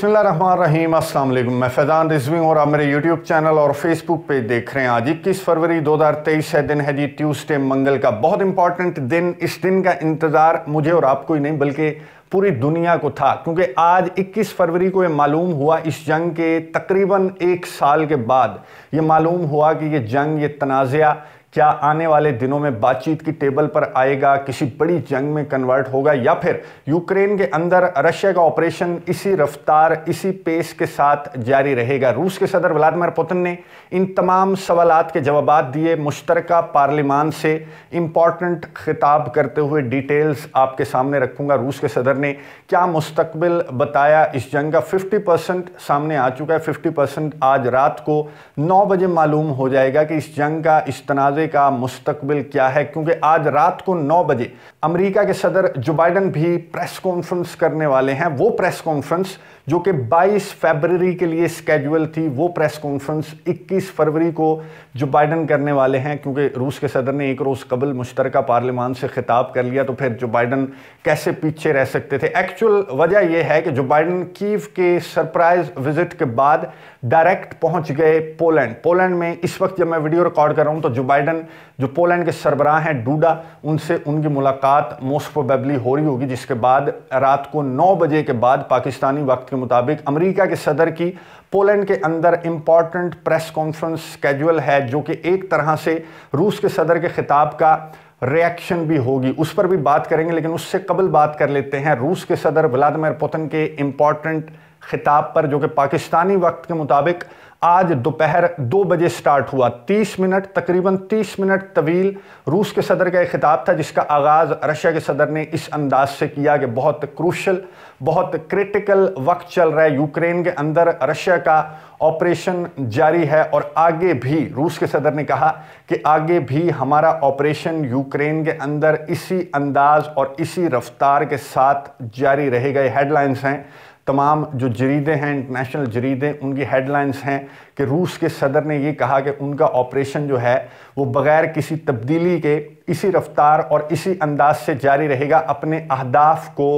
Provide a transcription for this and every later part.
बिस्मिल्लाहिर्रहमानिर्रहीम अस्सलाम वालेकुम मैं फैजान रिजवी और आप मेरे यूट्यूब चैनल और फेसबुक पे देख रहे हैं। आज 21 फरवरी 2023 है, दिन है जी ट्यूसडे मंगल का बहुत इंपॉर्टेंट दिन। इस दिन का इंतज़ार मुझे और आपको ही नहीं, बल्कि पूरी दुनिया को था, क्योंकि आज 21 फरवरी को ये मालूम हुआ इस जंग के तकरीबन एक साल के बाद। ये मालूम हुआ कि ये जंग ये तनाज़ा क्या आने वाले दिनों में बातचीत की टेबल पर आएगा, किसी बड़ी जंग में कन्वर्ट होगा या फिर यूक्रेन के अंदर रशिया का ऑपरेशन इसी रफ्तार, इसी पेस के साथ जारी रहेगा। रूस के सदर व्लादिमिर पुतिन ने इन तमाम सवाल के जवाब दिए। मुश्तरका पार्लिमान से इंपॉर्टेंट खिताब करते हुए डिटेल्स आपके सामने रखूँगा। रूस के सदर ने क्या मुस्तकबिल बताया? इस जंग का 50 परसेंट सामने आ चुका है। 50 परसेंट आज रात को नौ बजे मालूम हो जाएगा कि इस जंग का इस तनाज़ मुआवजे का मुस्तकबिल क्या है? क्योंकि आज रात को 9 बजे अमेरिका के सदर जो बाइडन भी प्रेस कॉन्फ्रेंस करने वाले हैं, वो प्रेस कॉन्फ्रेंस जो कि 22 फरवरी के लिए स्केजुअल थी, वो प्रेस कॉन्फ्रेंस 21 फरवरी को जो बाइडन करने वाले हैं, क्योंकि रूस के सदर ने एक रोज़ कबल मुश्तर पार्लियामान से खिताब कर लिया तो फिर जो बाइडन कैसे पीछे रह सकते थे? एक्चुअल वजह यह है कि जो बाइडन कीव के सरप्राइज़ विज़िट के बाद डायरेक्ट पहुँच गए पोलैंड पोलैंड में इस वक्त जब मैं वीडियो रिकॉर्ड कर रहा हूँ तो जो बाइडन जो पोलैंड के सरबराह हैं डूडा उनसे उनकी मुलाकात मोस्ट प्रोबेबली हो रही होगी, जिसके बाद रात को नौ बजे के बाद पाकिस्तानी वक्त के मुताबिक अमेरिका के सदर की पोलैंड के अंदर इंपॉर्टेंट प्रेस कॉन्फ्रेंस कैजुअल है, जो कि एक तरह से रूस के सदर के खिताब का रिएक्शन भी होगी। उस पर भी बात करेंगे, लेकिन उससे कबल बात कर लेते हैं। रूस के सदर व्लादिमिर पुतिन के इंपॉर्टेंट खिताब पर, जो कि पाकिस्तानी वक्त के मुताबिक आज दोपहर दो बजे स्टार्ट हुआ। 30 मिनट, तकरीबन 30 मिनट तवील रूस के सदर का एक खिताब था, जिसका आगाज़ रशिया के सदर ने इस अंदाज से किया कि बहुत क्रूशल, बहुत क्रिटिकल वक्त चल रहा है। यूक्रेन के अंदर रशिया का ऑपरेशन जारी है और आगे भी रूस के सदर ने कहा कि आगे भी हमारा ऑपरेशन यूक्रेन के अंदर इसी अंदाज और इसी रफ्तार के साथ जारी रहेगा ये हेडलाइंस हैं। तमाम जो जरीदे हैं इंटरनेशनल जरीदे, उनकी हेडलाइंस हैं कि रूस के सदर ने ये कहा कि उनका ऑपरेशन जो है, वो बग़ैर किसी तब्दीली के इसी रफ्तार और इसी अंदाज से जारी रहेगा अपने अहदाफ को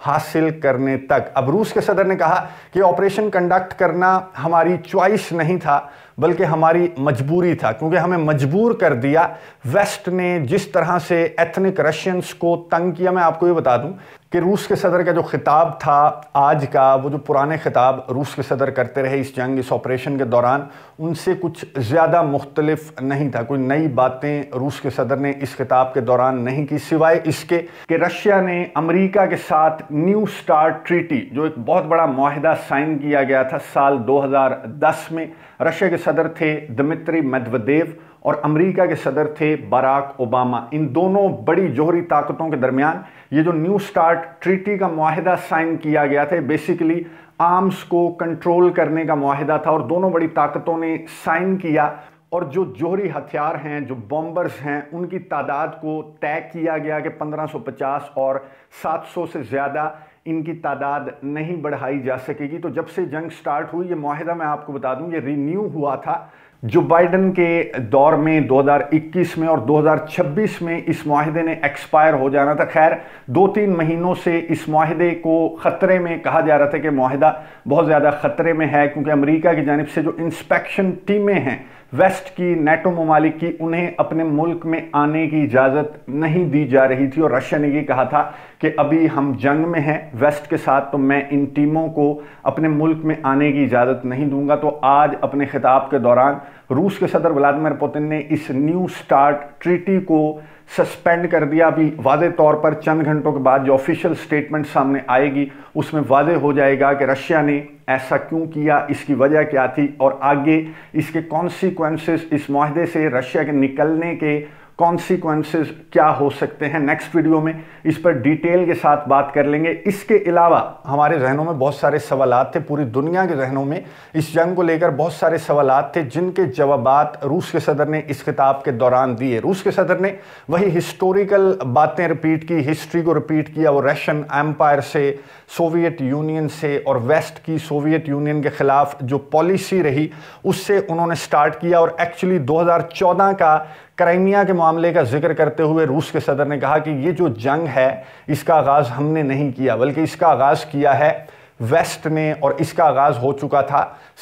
हासिल करने तक। अब रूस के सदर ने कहा कि ऑपरेशन कंडक्ट करना हमारी चॉइस नहीं था, बल्कि हमारी मजबूरी था, क्योंकि हमें मजबूर कर दिया। वेस्ट ने जिस तरह से एथनिक रशियंस को तंग किया, मैं आपको ये बता दूँ कि रूस के सदर का जो खिताब था आज का, वो जो पुराने खिताब रूस के सदर करते रहे इस जंग, इस ऑपरेशन के दौरान, उनसे कुछ ज़्यादा मुख्तलिफ़ नहीं था। कोई नई बातें रूस के सदर ने इस खिताब के दौरान नहीं की, सिवाय इसके कि रशिया ने अमरीका के साथ न्यू स्टार ट्रीटी, जो एक बहुत बड़ा माहिदा साइन किया गया था साल 2010 में, रशिया के सदर थे दमित्री मेदवदेव। और अमेरिका के सदर थे बराक ओबामा। इन दोनों बड़ी जोहरी ताकतों के दरमियान ये जो न्यू स्टार्ट ट्रीटी का माहिदा साइन किया गया था, बेसिकली आर्म्स को कंट्रोल करने का माहिदा था और दोनों बड़ी ताकतों ने साइन किया और जो जोहरी हथियार हैं, जो बॉम्बर्स हैं, उनकी तादाद को तय किया गया कि 1550 और 700 से ज़्यादा इनकी तादाद नहीं बढ़ाई जा सकेगी। तो जब से जंग स्टार्ट हुई, ये माहिदा मैं आपको बता दूँ, ये रिन्यू हुआ था जो बाइडन के दौर में 2021 में और 2026 में इस माहदे ने एक्सपायर हो जाना था। खैर दो तीन महीनों से इस माहदे को ख़तरे में कहा जा रहा था कि माहदा बहुत ज़्यादा ख़तरे में है, क्योंकि अमेरिका की जानब से जो इंस्पेक्शन टीमें हैं वेस्ट की, नेटो ममालिक की, उन्हें अपने मुल्क में आने की इजाज़त नहीं दी जा रही थी। और रशिया ने ये कहा था कि अभी हम जंग में हैं, वेस्ट के साथ तो मैं इन टीमों को अपने मुल्क में आने की इजाज़त नहीं दूँगा। तो आज अपने खिताब के दौरान रूस के सदर व्लादिमिर पुतिन ने इस न्यू स्टार्ट ट्रीटी को सस्पेंड कर दिया। अभी वादे तौर पर चंद घंटों के बाद जो ऑफिशियल स्टेटमेंट सामने आएगी, उसमें वादे हो जाएगा कि रशिया ने ऐसा क्यों किया, इसकी वजह क्या थी और आगे इसके कॉन्सिक्वेंसेस इस माहदे से रशिया के निकलने के कॉन्सिक्वेंसेस क्या हो सकते हैं नेक्स्ट वीडियो में, इस पर डिटेल के साथ बात कर लेंगे। इसके अलावा, हमारे जहनों में बहुत सारे सवाल थे, पूरी दुनिया के जहनों में इस जंग को लेकर बहुत सारे सवाल थे, जिनके जवाब रूस के सदर ने इस खिताब के दौरान दिए। रूस के सदर ने वही हिस्टोरिकल बातें रिपीट की हिस्ट्री को रिपीट किया, वो रशियन एम्पायर से सोवियत यूनियन से और वेस्ट की सोवियत यूनियन के खिलाफ जो पॉलिसी रही, उससे उन्होंने स्टार्ट किया और एक्चुअली 2014 का क्राइमिया के मामले का ज़िक्र करते हुए रूस के सदर ने कहा कि ये जो जंग है, इसका आगाज़ हमने नहीं किया, बल्कि इसका आगाज़ किया है वेस्ट ने और इसका आगाज़ हो चुका था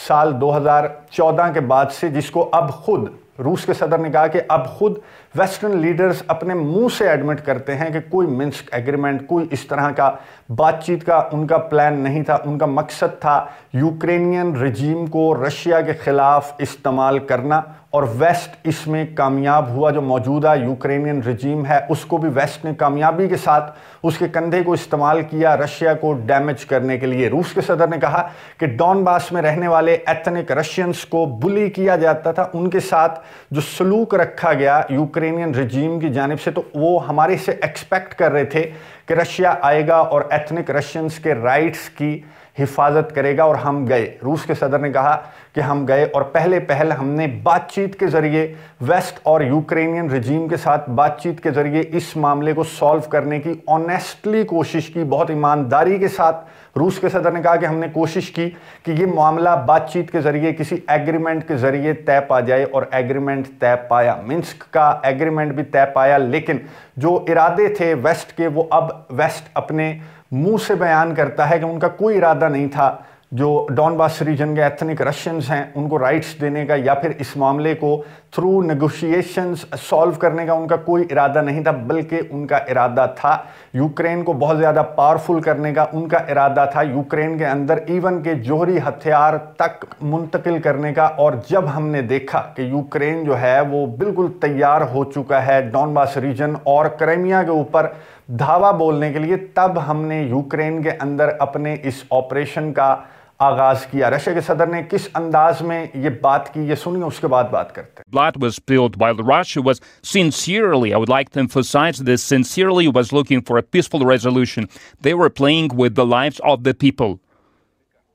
साल 2014 के बाद से, जिसको अब खुद, रूस के सदर ने कहा कि अब खुद वेस्टर्न लीडर्स अपने मुँह से एडमिट करते हैं कि कोई मिन्स्क एग्रीमेंट कोई इस तरह का बातचीत का उनका प्लान नहीं था, उनका मकसद था यूक्रेनियन रजीम को रशिया के खिलाफ इस्तेमाल करना और वेस्ट इसमें कामयाब हुआ, जो मौजूदा यूक्रेनियन रजीम है, उसको भी वेस्ट ने कामयाबी के साथ उसके कंधे को इस्तेमाल किया रशिया को डैमेज करने के लिए। रूस के सदर ने कहा कि डॉनबास में रहने वाले एथनिक रशियंस को बुली किया जाता था। उनके साथ जो सलूक रखा गया यूक्रेनियन रजीम की जानब से तो वो हमारे से एक्सपेक्ट कर रहे थे कि रशिया आएगा और एथनिक रशियंस के राइट्स की हिफाजत करेगा और हम गए। रूस के सदर ने कहा कि हम गए और पहले पहल हमने बातचीत के ज़रिए वेस्ट और यूक्रेनियन रजीम के साथ बातचीत के ज़रिए इस मामले को सॉल्व करने की ऑनेस्टली कोशिश की। बहुत ईमानदारी के साथ रूस के सदर ने कहा कि हमने कोशिश की कि ये मामला बातचीत के ज़रिए, किसी एग्रीमेंट के ज़रिए तय पा जाए और एग्रीमेंट तय पाया। मिन्स्क का एग्रीमेंट भी तय पाया, लेकिन जो इरादे थे वेस्ट के, वो अब वेस्ट अपने मुँह से बयान करता है कि उनका कोई इरादा नहीं था। जो डॉनबास रीजन के एथनिक रशियंस हैं, उनको राइट्स देने का या फिर इस मामले को थ्रू नेगोशिएशंस सॉल्व करने का उनका कोई इरादा नहीं था, बल्कि उनका इरादा था यूक्रेन को बहुत ज़्यादा पावरफुल करने का, उनका इरादा था यूक्रेन के अंदर इवन के जोहरी हथियार तक मुंतकिल करने का। और जब हमने देखा कि यूक्रेन जो है, वो बिल्कुल तैयार हो चुका है डॉनबास रीजन और क्रेमिया के ऊपर धावा बोलने के लिए, तब हमने यूक्रेन के अंदर अपने इस ऑपरेशन का आगाज किया रशिया के सदर ने किस अंदाज में ये बात की ये सुनिए उसके बाद बात करते हैं Blood was spilled while Russia was sincerely, I would like to emphasize this, sincerely was looking for a peaceful resolution. They were playing with the lives of the people.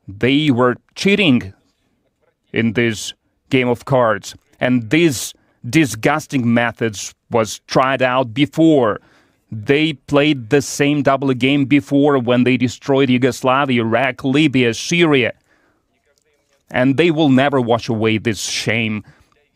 They were cheating in this game of cards. And these disgusting methods was tried out before they played the same double game before when they destroyed Yugoslavia, Iraq, Libya, Syria. And they will never wash away this shame.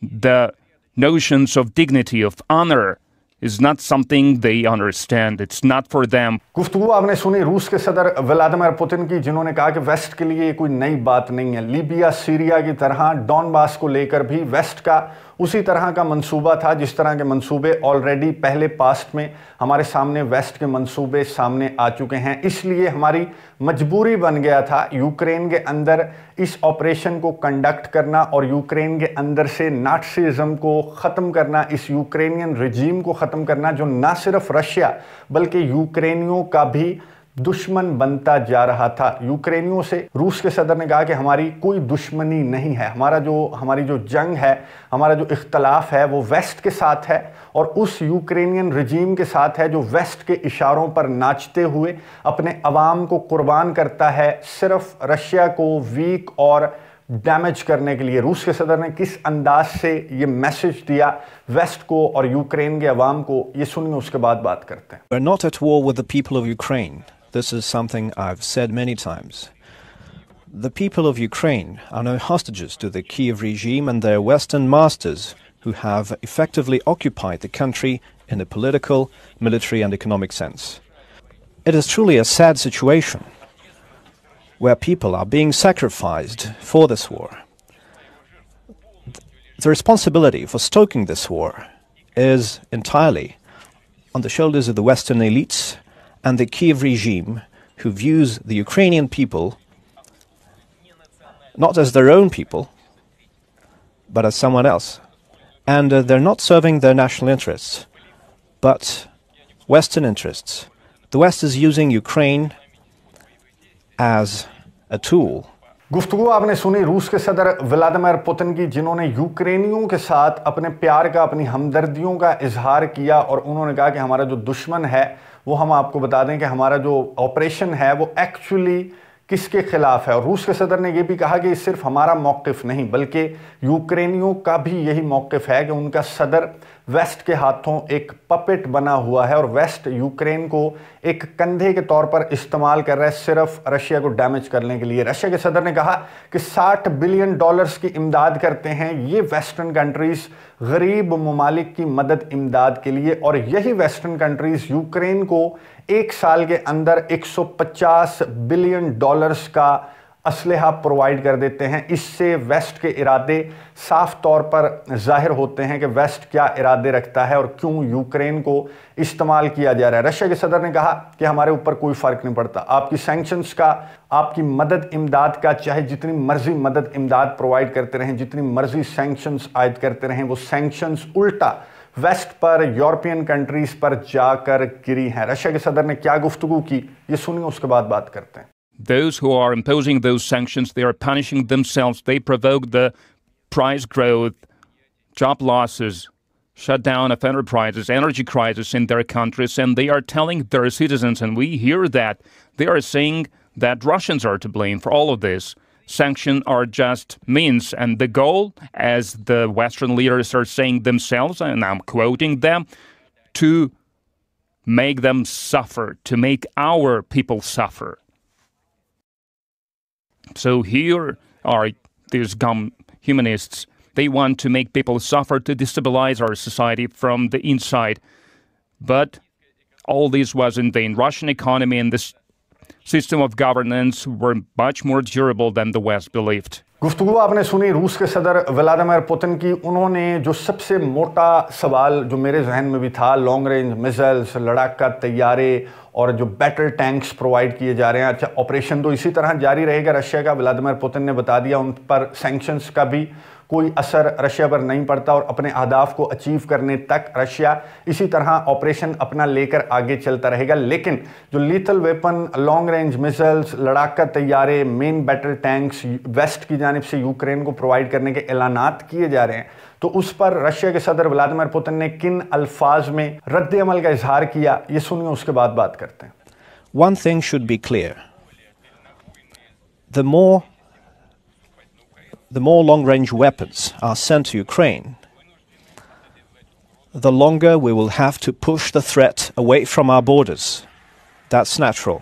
The notions of dignity, of honor, is not something they understand. It's not for them. गुफ्तगु आपने सुनी रूस के सदर Vladimir Putin की जिन्होंने कहा कि वेस्ट के लिए कोई नई बात नहीं है लीबिया सीरिया की तरह डॉनबास को लेकर भी वेस्ट का उसी तरह का मंसूबा था जिस तरह के मंसूबे ऑलरेडी पहले पास्ट में हमारे सामने वेस्ट के मंसूबे सामने आ चुके हैं। इसलिए हमारी मजबूरी बन गया था यूक्रेन के अंदर इस ऑपरेशन को कंडक्ट करना और यूक्रेन के अंदर से नाटसिज्म को ख़त्म करना, इस यूक्रेनियन रजीम को ख़त्म करना जो ना सिर्फ़ रशिया बल्कि यूक्रेनियों का भी दुश्मन बनता जा रहा था। यूक्रेनियों से रूस के सदर ने कहा कि हमारी कोई दुश्मनी नहीं है। हमारा जो, हमारी जो जंग है, हमारा जो इख्तलाफ है, वो वेस्ट के साथ है और उस यूक्रेनियन रजीम के साथ है जो वेस्ट के इशारों पर नाचते हुए अपने अवाम को कुर्बान करता है सिर्फ़ रशिया को वीक और डैमेज करने के लिए। रूस के सदर ने किस अंदाज से ये मैसेज दिया वेस्ट को और यूक्रेन के अवाम को, ये सुनिए, उसके बाद बात करते हैं। We're not at war with the people of Ukraine. This is something I've said many times. The people of Ukraine are no hostages to the Kiev regime and their Western masters who have effectively occupied the country in a political, military, and economic sense. It is truly a sad situation where people are being sacrificed for this war. The responsibility for stoking this war is entirely on the shoulders of the Western elites and the Kiev regime, who views the Ukrainian people not as their own people, but as someone else. And uh, they're not serving their national interests, but Western interests. The West is using Ukraine as a tool गुफ्तगु आपने सुनी रूस के सदर Vladimir Putin की, जिन्होंने यूक्रेनियों के साथ अपने प्यार का, अपनी हमदर्दियों का इजहार किया और उन्होंने कहा कि हमारा जो दुश्मन है, वो हम आपको बता दें कि हमारा जो ऑपरेशन है, वो एक्चुअली किसके खिलाफ है? और रूस के सदर ने यह भी कहा कि सिर्फ़ हमारा मौकफ नहीं, बल्कि यूक्रेनियों का भी यही मौकफ है कि उनका सदर वेस्ट के हाथों एक पपेट बना हुआ है और वेस्ट यूक्रेन को एक कंधे के तौर पर इस्तेमाल कर रहा है सिर्फ़ रशिया को डैमेज करने के लिए। रशिया के सदर ने कहा कि 60 बिलियन डॉलर्स की इमदाद करते हैं ये वेस्टर्न कंट्रीज़ गरीब ममालिक की मदद इमदाद के लिए और यही वेस्टर्न कंट्रीज़ यूक्रेन को एक साल के अंदर 150 बिलियन डॉलर्स का असलहा प्रोवाइड कर देते हैं। इससे वेस्ट के इरादे साफ़ तौर पर ज़ाहिर होते हैं कि वेस्ट क्या इरादे रखता है और क्यों यूक्रेन को इस्तेमाल किया जा रहा है। रशिया के सदर ने कहा कि हमारे ऊपर कोई फ़र्क नहीं पड़ता। आपकी सैंक्शंस का, आपकी मदद इमदाद का, चाहे जितनी मर्ज़ी मदद इमदाद प्रोवाइड करते रहें, जितनी मर्ज़ी सैंक्शंस आयद करते रहें, वो सैंक्शंस उल्टा वेस्ट पर यूरोपियन कंट्रीज़ पर जाकर गिरी हैं। रशिया के सदर ने क्या गुफ्तु की, ये सुनिए, उसके बाद बात करते हैं। Those who are imposing those sanctions, they are punishing themselves. They provoke the price growth, job losses, shutdown of enterprises, energy crisis in their countries, and they are telling their citizens, and we hear that, they are saying that Russians are to blame for all of this. Sanctions are just means, and the goal, as the Western leaders are saying themselves, and I'm quoting them, to make them suffer, to make our people suffer. So here are these gum humanists. They want to make people suffer to destabilize our society from the inside. But all this was in vain. Russian economy and this system of governance were much more durable than the West believed. गुफ्तु आपने सुनी रूस के सदर Vladimir Putin की। उन्होंने जो सबसे मोटा सवाल जो मेरे जहन में भी था लॉन्ग रेंज मिसाइल्स लड़ाका तैयारे और जो बैटल टैंक्स प्रोवाइड किए जा रहे हैं। अच्छा ऑपरेशन तो इसी तरह जारी रहेगा। रशिया का व्लादिमिर पुतिन ने बता दिया, उन पर सेंक्शंस का भी। कोई असर रशिया पर नहीं पड़ता और अपने अहदाफ को अचीव करने तक रशिया इसी तरह ऑपरेशन अपना लेकर आगे चलता रहेगा। लेकिन जो lethal weapon long range missiles लड़ाका तैयारे मेन बैटल टैंक्स वेस्ट की जानब से यूक्रेन को प्रोवाइड करने के ऐलानात किए जा रहे हैं तो उस पर रशिया के सदर व्लादिमिर पुतिन ने किन अल्फाज में रद्द अमल का इजहार किया, ये सुनिए उसके बाद बात करते हैं। One thing should be clear The more the more long range weapons are sent to Ukraine, the longer we will have to push the threat away from our borders. That's natural.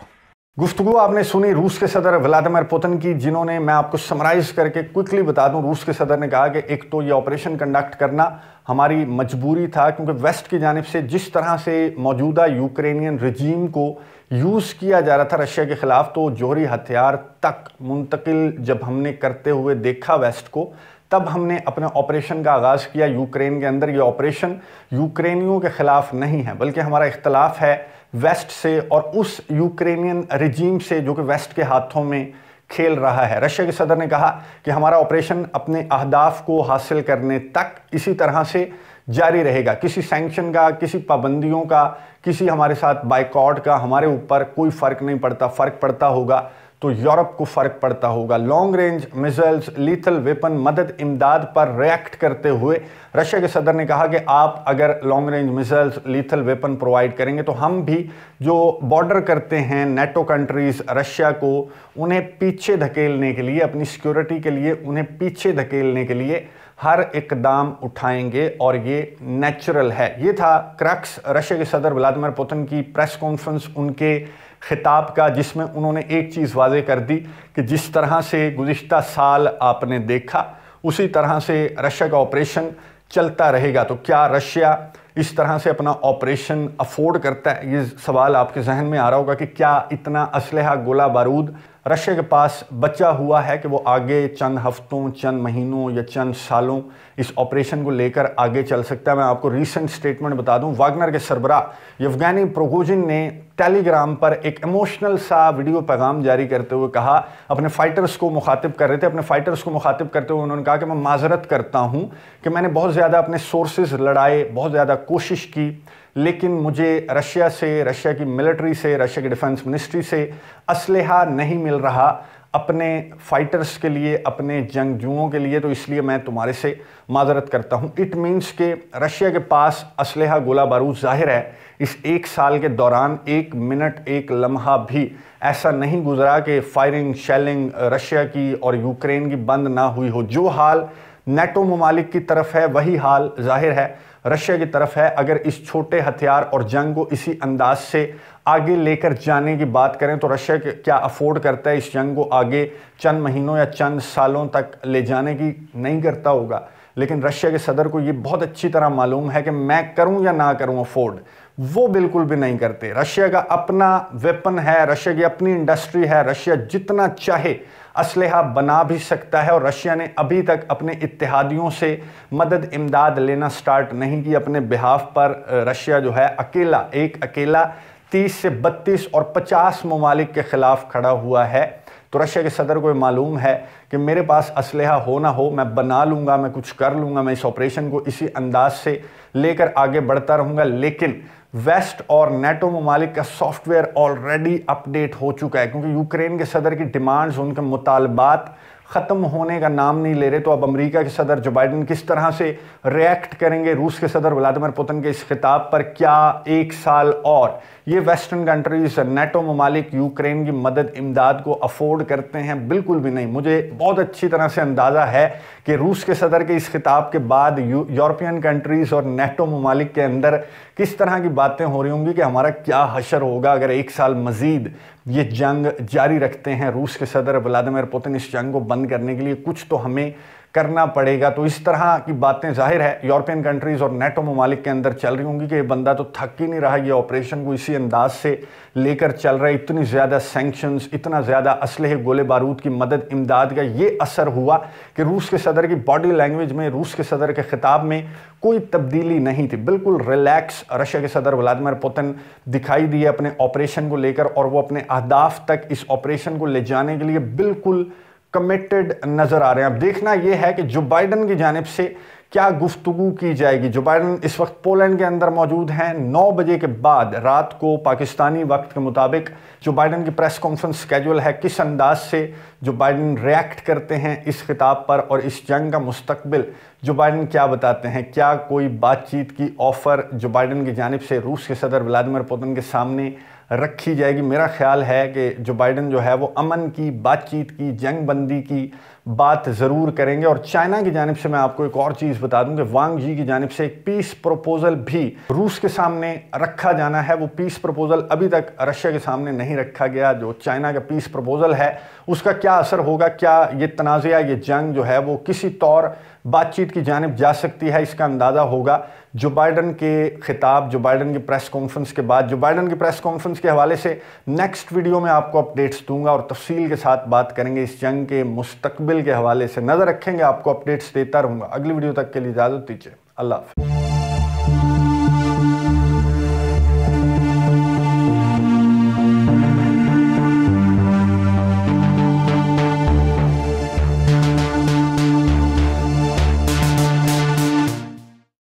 गुफ्तु आपने सुनी रूस के सदर Vladimir Putin की जिन्होंने मैं आपको समराइज करके क्विकली बता दूँ रूस के सदर ने कहा कि एक तो ये ऑपरेशन कंडक्ट करना हमारी मजबूरी था क्योंकि वेस्ट की जानब से जिस तरह से मौजूदा यूक्रेनियन रजीम को यूज़ किया जा रहा था रशिया के ख़िलाफ़ तो जोहरी हथियार तक मुंतकिल जब हमने करते हुए देखा वेस्ट को, तब हमने अपने ऑपरेशन का आगाज़ किया यूक्रेन के अंदर। ये ऑपरेशन यूक्रेनियों के ख़िलाफ़ नहीं है, बल्कि हमारा इख्तलाफ है वेस्ट से और उस यूक्रेनियन रजीम से जो कि वेस्ट के हाथों में खेल रहा है। रशिया के सदर ने कहा कि हमारा ऑपरेशन अपने अहदाफ को हासिल करने तक इसी तरह से जारी रहेगा। किसी सैंक्शन का, किसी पाबंदियों का किसी हमारे साथ बाइकआउट का, हमारे ऊपर कोई फ़र्क नहीं पड़ता, फ़र्क पड़ता होगा तो यूरोप को फ़र्क पड़ता होगा। Long range missiles lethal weapon मदद इमदाद पर रिएक्ट करते हुए रशिया के सदर ने कहा कि आप अगर long range missiles lethal weapon provide करेंगे तो हम भी जो बॉर्डर करते हैं नेटो कंट्रीज़ रशिया को, उन्हें पीछे धकेलने के लिए, अपनी सिक्योरिटी के लिए, उन्हें पीछे धकेलने के लिए हर इकदाम उठाएँगे और ये नेचुरल है। ये था क्रक्स रशिया के सदर व्लादिमिर पुतिन की प्रेस कॉन्फ्रेंस उनके खिताब का, जिसमें उन्होंने एक चीज़ वाजे कर दी कि जिस तरह से गुज्त साल आपने देखा, उसी तरह से रशिया का ऑपरेशन चलता रहेगा। तो क्या रशिया इस तरह से अपना ऑपरेशन अफोर्ड करता है? ये सवाल आपके जहन में आ रहा होगा कि क्या इतना असलहा गोला बारूद रशिया के पास बचा हुआ है कि वो आगे चंद हफ्तों, चंद महीनों या चंद सालों इस ऑपरेशन को लेकर आगे चल सकता है। मैं आपको रीसेंट स्टेटमेंट बता दूँ। वागनर के सरबरा यवगानी प्रोगोजिन ने टेलीग्राम पर एक इमोशनल सा वीडियो पैगाम जारी करते हुए कहा। अपने फाइटर्स को मुखातिब कर रहे थे। अपने फाइटर्स को मुखातिब करते हुए उन्होंने कहा कि मैं माजरत करता हूँ कि मैंने बहुत ज़्यादा अपने सोर्सेज लड़ाए, बहुत ज़्यादा कोशिश की। लेकिन मुझे रशिया से, रशिया की मिलिट्री से, रशिया की डिफेंस मिनिस्ट्री से असलहा नहीं मिल रहा अपने फाइटर्स के लिए, अपने जंगजुओं के लिए तो इसलिए मैं तुम्हारे से माजरत करता हूँ। इट मीन्स के रशिया के पास असलहा गोला बारूद ज़ाहिर है। इस एक साल के दौरान एक मिनट, एक लम्हा भी ऐसा नहीं गुजरा कि फायरिंग शेलिंग रशिया की और यूक्रेन की बंद ना हुई हो। जो हाल नेटो ममालिक की तरफ़ है, वही हाल ज़ाहिर है। रशिया की तरफ़ है। अगर इस छोटे हथियार और जंग को इसी अंदाज से आगे लेकर जाने की बात करें तो रशिया क्या अफोर्ड करता है इस जंग को आगे चंद महीनों या चंद सालों तक ले जाने की? नहीं करता होगा। लेकिन रशिया के सदर को ये बहुत अच्छी तरह मालूम है कि मैं करूँ या ना करूँ अफोर्ड, वो बिल्कुल भी नहीं करते। रशिया का अपना वेपन है, रशिया की अपनी इंडस्ट्री है, रशिया जितना चाहे असलहा बना भी सकता है और रशिया ने अभी तक अपने इत्तेहादियों से मदद इमदाद लेना स्टार्ट नहीं की। अपने बिहाफ पर रशिया जो है अकेला, एक अकेला 30 से 32 और 50 ममालिक के ख़िलाफ़ खड़ा हुआ है। तो रशिया के सदर को मालूम है कि मेरे पास असलहा हो ना हो, मैं बना लूँगा, मैं कुछ कर लूँगा, मैं इस ऑपरेशन को इसी अंदाज से लेकर आगे बढ़ता रहूँगा। लेकिन वेस्ट और नेटो ममालिक का सॉफ्टवेयर ऑलरेडी अपडेट हो चुका है, क्योंकि यूक्रेन के सदर की डिमांड्स उनके मुतालबात ख़त्म होने का नाम नहीं ले रहे तो अब अमेरिका के सदर जो बाइडन किस तरह से रिएक्ट करेंगे, रूस के सदर व्लादिमिर पुतिन के इस खिताब पर क्या एक साल और? ये वेस्टर्न कंट्रीज़ नेटो ममालिक यूक्रेन की मदद इमदाद को अफोर्ड करते हैं, बिल्कुल भी नहीं। मुझे बहुत अच्छी तरह से अंदाज़ा है कि रूस के सदर के इस खिताब के बाद यूरोपियन कंट्रीज़ और नेटो ममालिक के अंदर किस तरह की बातें हो रही होंगी कि हमारा क्या हशर होगा अगर एक साल मज़ीद ये जंग जारी रखते हैं रूस के सदर व्लादिमिर पुतिन इस जंग को बंद करने के लिए। कुछ तो हमें करना पड़ेगा। तो इस तरह की बातें ज़ाहिर है, यूरोपियन कंट्रीज़ और नेटो ममालिक के अंदर चल रही होंगी कि ये बंदा तो थक ही नहीं रहा, ये ऑपरेशन को इसी अंदाज से लेकर चल रहा है। इतनी ज़्यादा सेंक्शंस इतना ज़्यादा असलहे गोले बारूद की मदद इमदाद का ये असर हुआ कि रूस के सदर की बॉडी लैंग्वेज में, रूस के सदर के खिताब में कोई तब्दीली नहीं थी। बिल्कुल रिलैक्स रशिया के सदर व्लादिमिर पुतिन दिखाई दिए अपने ऑपरेशन को लेकर और वो अपने अहदाफ तक इस ऑपरेशन को ले जाने के लिए बिल्कुल कमिटेड नज़र आ रहे हैं। अब देखना यह है कि जो बाइडन की जानब से क्या गुफ्तगु की जाएगी। जो बाइडन इस वक्त पोलैंड के अंदर मौजूद हैं, नौ बजे के बाद रात को पाकिस्तानी वक्त के मुताबिक जो बाइडन की प्रेस कॉन्फ्रेंस स्केजुअल है, किस अंदाज से जो बाइडन रिएक्ट करते हैं इस खिताब पर और इस जंग का मुस्तबिल जो बाइडन क्या बताते हैं, क्या कोई बातचीत की ऑफ़र जो बाइडन की जानब से रूस के सदर व्लादिमिर पुतिन के सामने रखी जाएगी। मेरा ख्याल है कि जो बाइडन जो है वो अमन की, बातचीत की जंग बंदी की बात ज़रूर करेंगे। और चाइना की जानब से मैं आपको एक और चीज़ बता दूँ कि वांग जी की जानब से एक पीस प्रपोजल भी रूस के सामने रखा जाना है। वो पीस प्रपोजल अभी तक रशिया के सामने नहीं रखा गया। जो चाइना का पीस प्रपोजल है उसका क्या असर होगा, क्या ये तनाज़ा ये जंग जो है वो किसी तौर बातचीत की जानब जा सकती है, इसका अंदाज़ा होगा। जो बाइडन के खिताब, जो बाइडन की प्रेस कॉन्फ्रेंस के बाद, जो बाइडन की प्रेस कॉन्फ्रेंस के हवाले से नेक्स्ट वीडियो में आपको अपडेट्स दूँगा और तफसील के साथ बात करेंगे। इस जंग के मुस्तबिल के हवाले से नज़र रखेंगे, आपको अपडेट्स देता रहूँगा। अगली वीडियो तक के लिए इजाज़त दीजिए। अल्लाह